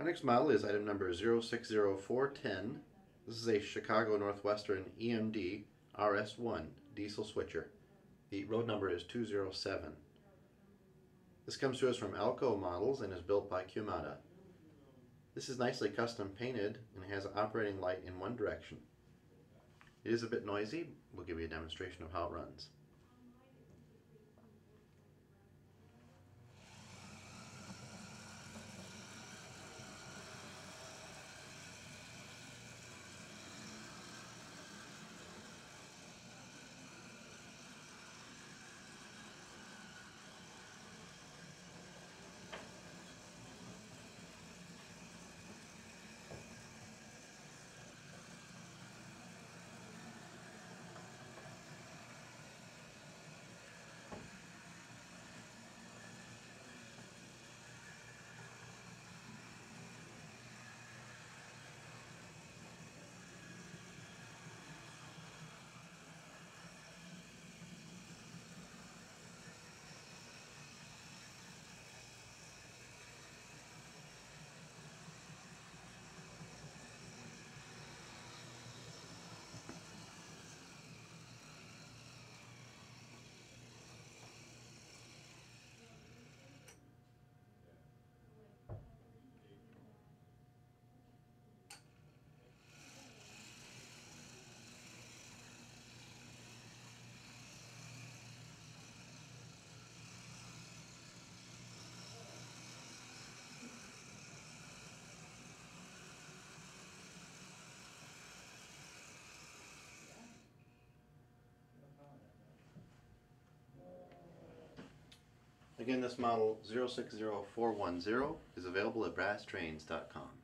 Our next model is item number 060410. This is a Chicago Northwestern EMD RS1 diesel switcher. The road number is 207. This comes to us from Alco Models and is built by Kumata. This is nicely custom painted and has an operating light in one direction. It is a bit noisy. We'll give you a demonstration of how it runs. Again, this model 060410 is available at brasstrains.com.